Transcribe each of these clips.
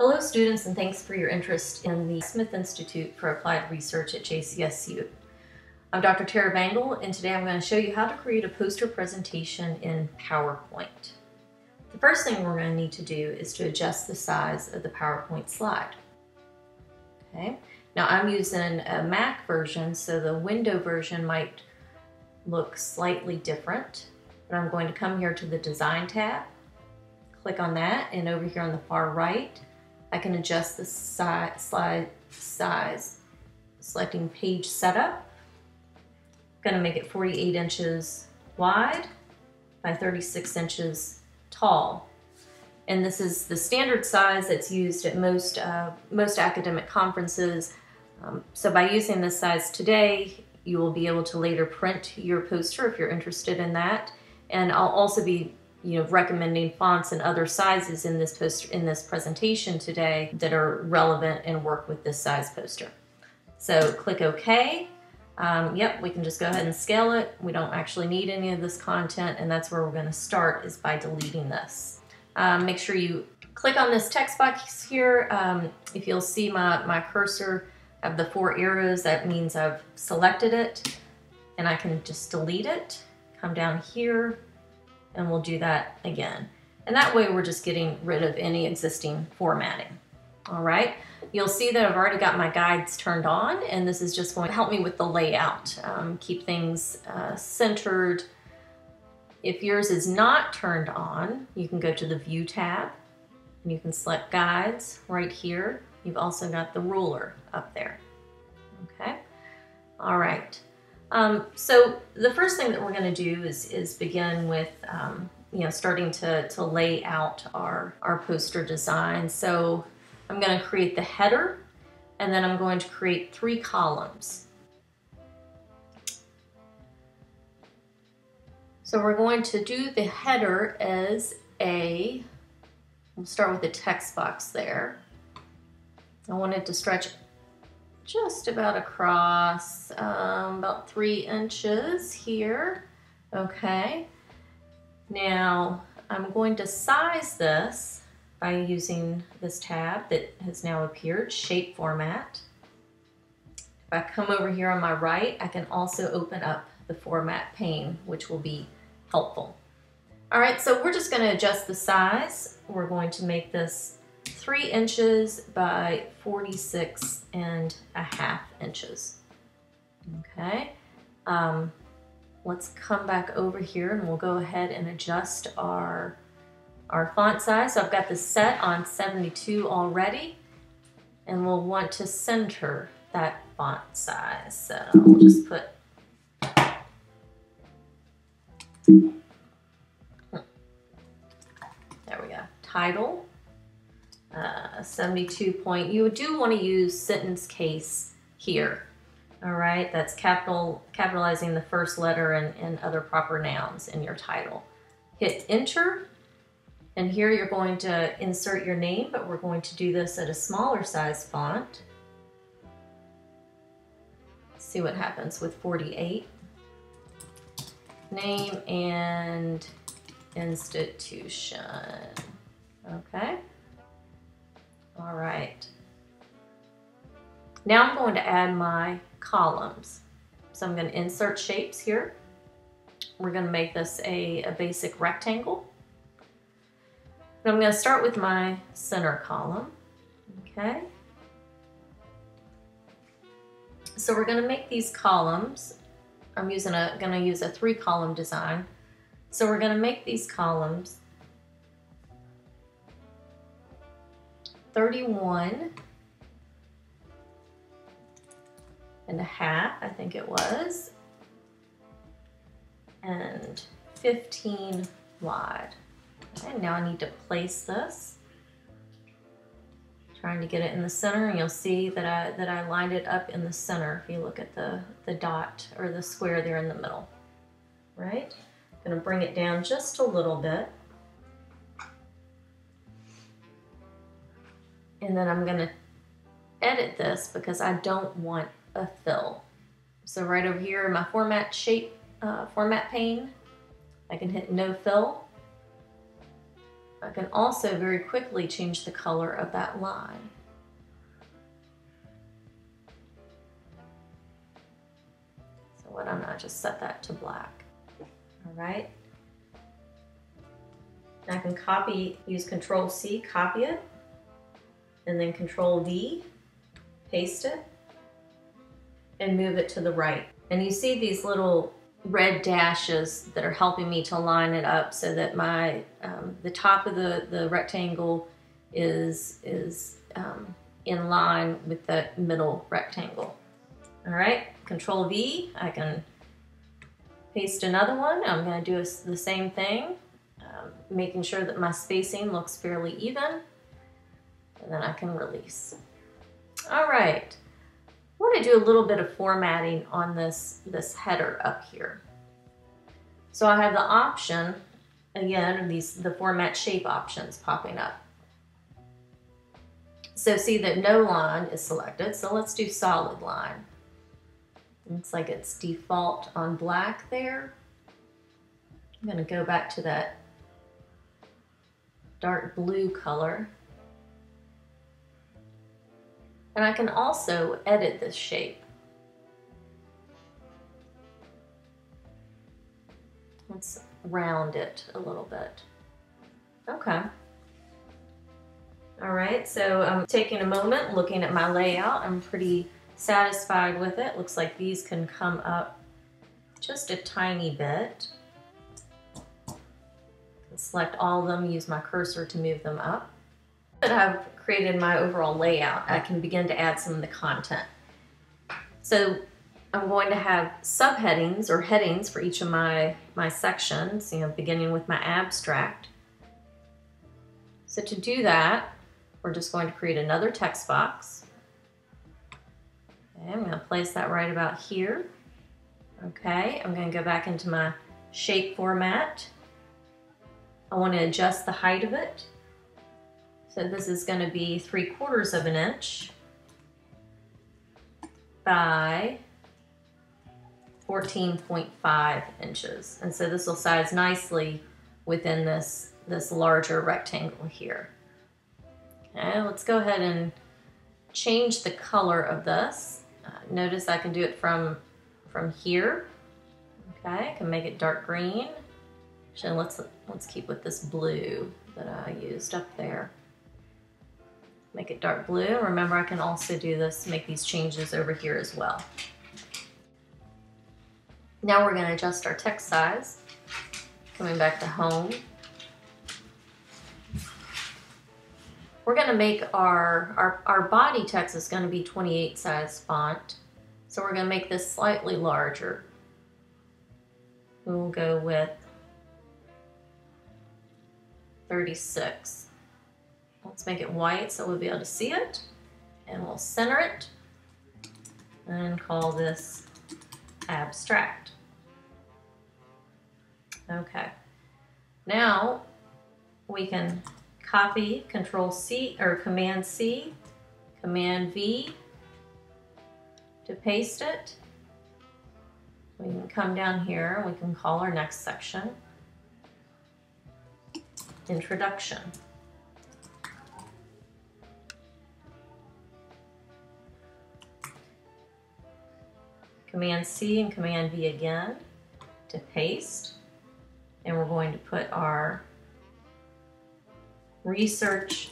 Hello students and thanks for your interest in the Smith Institute for Applied Research at JCSU. I'm Dr. Tara Bangle and today I'm going to show you how to create a poster presentation in PowerPoint. The first thing we're going to need to do is to adjust the size of the PowerPoint slide. Okay, now I'm using a Mac version so the window version might look slightly different, but I'm going to come here to the Design tab, click on that, and over here on the far right I can adjust the si slide size, selecting page setup. I'm gonna make it 48 inches wide by 36 inches tall. And this is the standard size that's used at most, uh, most academic conferences. Um, so by using this size today, you will be able to later print your poster if you're interested in that. And I'll also be you know, recommending fonts and other sizes in this poster in this presentation today that are relevant and work with this size poster. So click OK. Um, yep, we can just go ahead and scale it. We don't actually need any of this content, and that's where we're going to start is by deleting this. Um, make sure you click on this text box here. Um, if you'll see my, my cursor of the four arrows, that means I've selected it, and I can just delete it. Come down here, and we'll do that again. And that way we're just getting rid of any existing formatting. All right, you'll see that I've already got my guides turned on and this is just going to help me with the layout, um, keep things uh, centered. If yours is not turned on, you can go to the View tab and you can select Guides right here. You've also got the ruler up there. Okay, all right. Um, so the first thing that we're going to do is, is begin with, um, you know, starting to, to lay out our, our poster design. So I'm going to create the header and then I'm going to create three columns. So we're going to do the header as a, we'll start with the text box there. I want it to stretch just about across, um, about three inches here. Okay. Now I'm going to size this by using this tab that has now appeared, Shape Format. If I come over here on my right, I can also open up the format pane, which will be helpful. All right, so we're just gonna adjust the size. We're going to make this three inches by 46 and a half inches. Okay, um, let's come back over here and we'll go ahead and adjust our, our font size. So I've got this set on 72 already and we'll want to center that font size. So we'll just put there we go, title uh, 72 point. You do want to use sentence case here. All right, that's capital capitalizing the first letter and, and other proper nouns in your title. Hit enter, and here you're going to insert your name, but we're going to do this at a smaller size font. see what happens with 48. Name and institution. Okay. All right. Now I'm going to add my columns. So I'm going to insert shapes here. We're going to make this a, a basic rectangle. And I'm going to start with my center column. Okay. So we're going to make these columns. I'm using a going to use a three column design. So we're going to make these columns 31 and a half, I think it was, and 15 wide. Okay, now I need to place this. Trying to get it in the center, and you'll see that I that I lined it up in the center. If you look at the the dot or the square there in the middle, right? I'm gonna bring it down just a little bit. And then I'm gonna edit this because I don't want a fill. So right over here in my format shape, uh, format pane, I can hit no fill. I can also very quickly change the color of that line. So why don't I just set that to black? All right. I can copy, use Control C, copy it, and then Control V, paste it, and move it to the right. And you see these little red dashes that are helping me to line it up so that my um, the top of the, the rectangle is, is um, in line with the middle rectangle. All right, Control V, I can paste another one. I'm gonna do the same thing, um, making sure that my spacing looks fairly even, and then I can release. All right, I want to do a little bit of formatting on this, this header up here. So I have the option, again, these the format shape options popping up. So see that no line is selected, so let's do solid line. Looks like it's default on black there. I'm gonna go back to that dark blue color and I can also edit this shape. Let's round it a little bit. Okay. All right, so I'm taking a moment, looking at my layout. I'm pretty satisfied with it. Looks like these can come up just a tiny bit. Select all of them, use my cursor to move them up. That I've created my overall layout, I can begin to add some of the content. So I'm going to have subheadings or headings for each of my, my sections, you know, beginning with my abstract. So to do that, we're just going to create another text box. Okay, I'm going to place that right about here. Okay, I'm going to go back into my shape format. I want to adjust the height of it. So this is going to be 3 quarters of an inch by 14.5 inches. And so this will size nicely within this, this larger rectangle here. Okay, let's go ahead and change the color of this. Uh, notice I can do it from, from here. Okay, I can make it dark green. Actually, let's, let's keep with this blue that I used up there make it dark blue. Remember, I can also do this, make these changes over here as well. Now we're gonna adjust our text size. Coming back to home. We're gonna make our, our, our body text is gonna be 28 size font. So we're gonna make this slightly larger. We'll go with 36. Let's make it white so we'll be able to see it. And we'll center it and call this abstract. Okay. Now we can copy Control C or Command C, Command V to paste it. We can come down here, we can call our next section Introduction. Command C and Command V again to paste. And we're going to put our research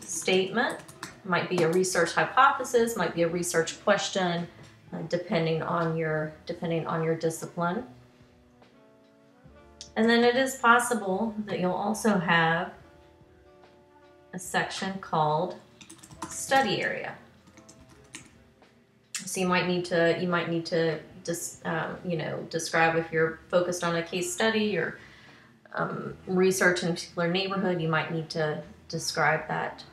statement. Might be a research hypothesis, might be a research question, uh, depending on your depending on your discipline. And then it is possible that you'll also have a section called study area. So you might need to you might need to just um, you know describe if you're focused on a case study or um, research in a particular neighborhood. You might need to describe that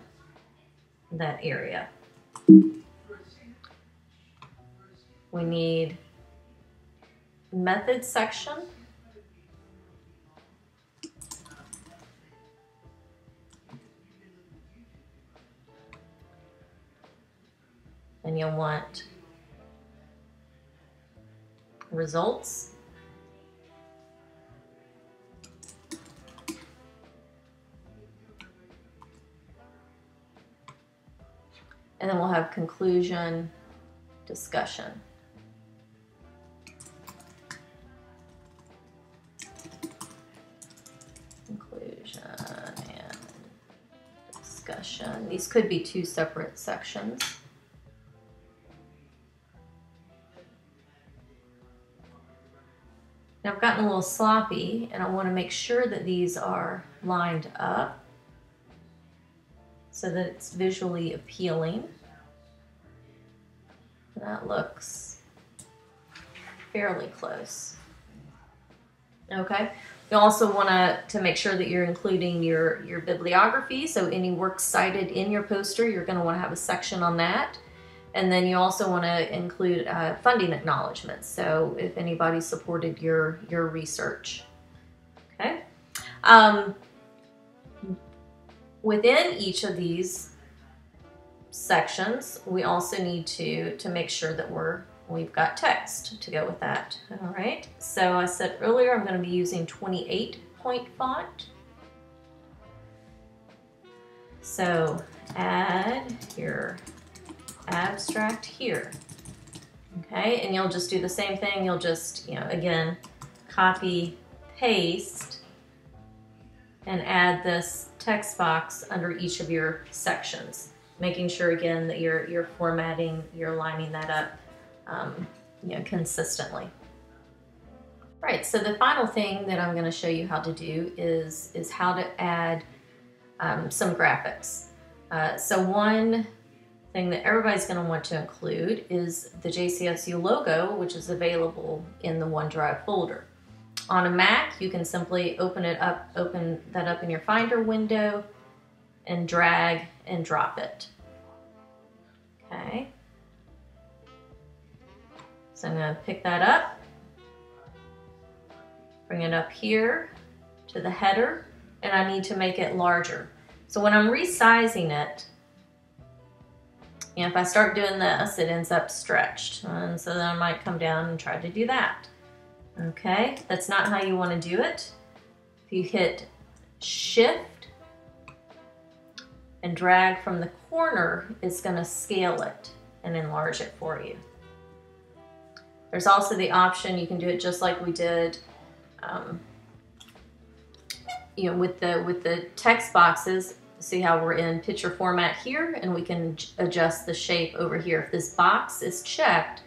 that area. We need method section. And you'll want results. And then we'll have conclusion, discussion. Conclusion and discussion. These could be two separate sections. Gotten a little sloppy and I want to make sure that these are lined up so that it's visually appealing. That looks fairly close. Okay. You also want to to make sure that you're including your your bibliography. So any works cited in your poster, you're going to want to have a section on that. And then you also want to include uh, funding acknowledgments. So if anybody supported your, your research. Okay. Um, within each of these sections, we also need to, to make sure that we're, we've got text to go with that. All right. So I said earlier, I'm going to be using 28 point font. So add your abstract here. Okay, and you'll just do the same thing. You'll just, you know, again, copy, paste, and add this text box under each of your sections. Making sure again that you're, you're formatting, you're lining that up, um, you know, consistently. Right, so the final thing that I'm gonna show you how to do is, is how to add um, some graphics. Uh, so one thing that everybody's going to want to include is the JCSU logo, which is available in the OneDrive folder. On a Mac, you can simply open it up, open that up in your Finder window and drag and drop it. Okay. So I'm going to pick that up, bring it up here to the header, and I need to make it larger. So when I'm resizing it, know, if I start doing this, it ends up stretched. And so then I might come down and try to do that. Okay, that's not how you want to do it. If you hit shift and drag from the corner, it's going to scale it and enlarge it for you. There's also the option, you can do it just like we did um, you know, with the with the text boxes, see how we're in picture format here and we can adjust the shape over here. If this box is checked,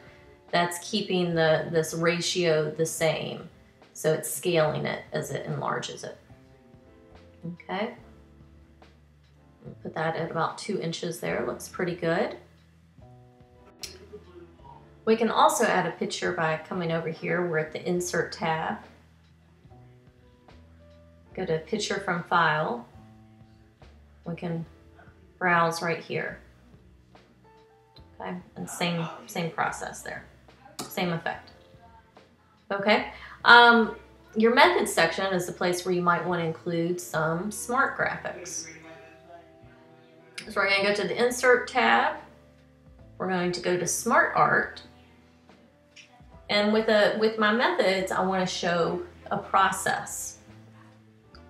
that's keeping the this ratio the same. So it's scaling it as it enlarges it. Okay. Put that at about two inches there, looks pretty good. We can also add a picture by coming over here. We're at the Insert tab. Go to Picture from File, we can browse right here. Okay, and same, same process there, same effect. Okay, um, your methods section is the place where you might want to include some smart graphics. So we're going to go to the Insert tab. We're going to go to Smart Art. And with, a, with my methods, I want to show a process.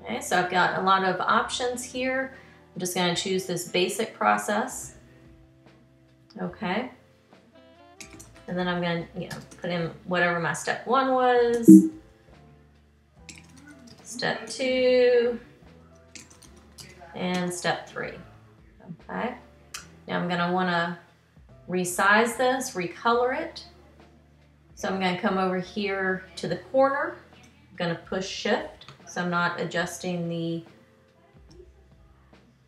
Okay, so I've got a lot of options here. I'm just going to choose this basic process. Okay. And then I'm going to you know, put in whatever my step one was. Step two. And step three. Okay. Now I'm going to want to resize this, recolor it. So I'm going to come over here to the corner. I'm going to push shift so I'm not adjusting the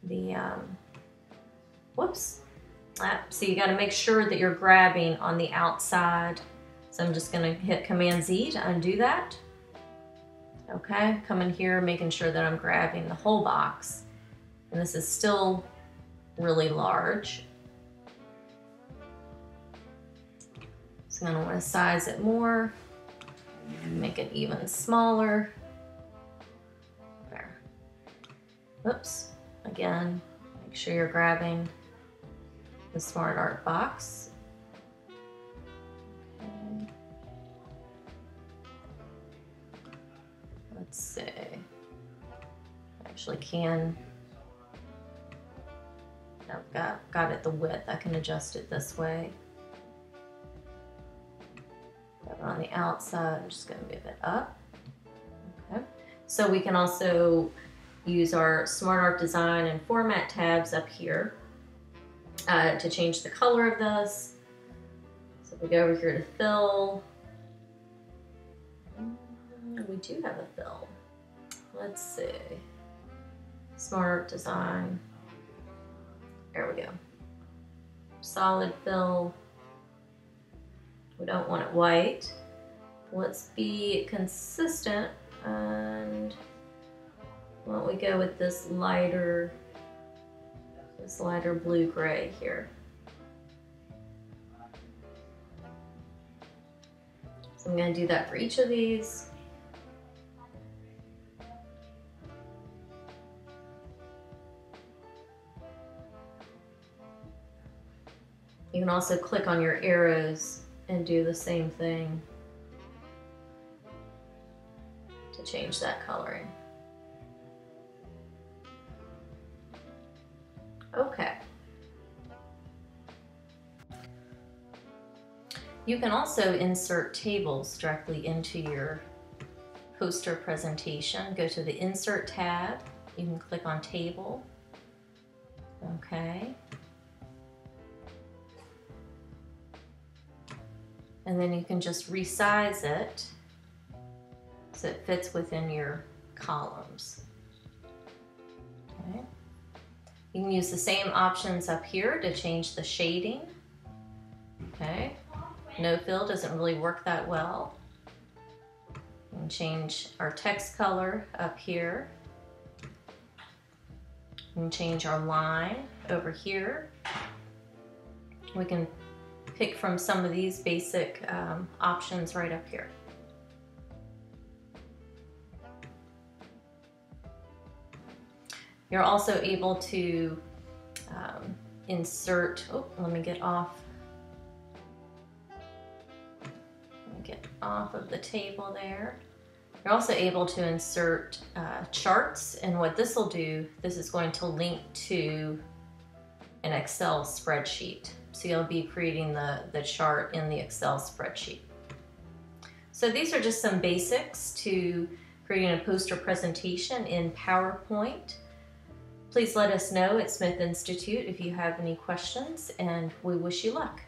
the, um, whoops. Ah, so you gotta make sure that you're grabbing on the outside. So I'm just gonna hit Command Z to undo that. Okay, come in here, making sure that I'm grabbing the whole box. And this is still really large. So I'm gonna wanna size it more, make it even smaller. There. Oops. Again, make sure you're grabbing the Smart Art box. Let's see. I actually can I've got, got it the width. I can adjust it this way. Got it on the outside. I'm just going to move it up. Okay. So we can also use our Smart Art Design and Format tabs up here uh, to change the color of this. So we go over here to fill. Mm, we do have a fill. Let's see. Smart Design. There we go. Solid fill. We don't want it white. Let's be consistent and why don't we go with this lighter, this lighter blue-gray here. So I'm gonna do that for each of these. You can also click on your arrows and do the same thing to change that coloring. You can also insert tables directly into your poster presentation. Go to the Insert tab. You can click on Table. Okay. And then you can just resize it so it fits within your columns. Okay. You can use the same options up here to change the shading. Okay, no fill doesn't really work that well. We can change our text color up here. Can change our line over here. We can pick from some of these basic um, options right up here. You're also able to um, insert, oh, let me get off, off of the table there. You're also able to insert uh, charts and what this will do, this is going to link to an Excel spreadsheet. So you'll be creating the, the chart in the Excel spreadsheet. So these are just some basics to creating a poster presentation in PowerPoint. Please let us know at Smith Institute if you have any questions and we wish you luck.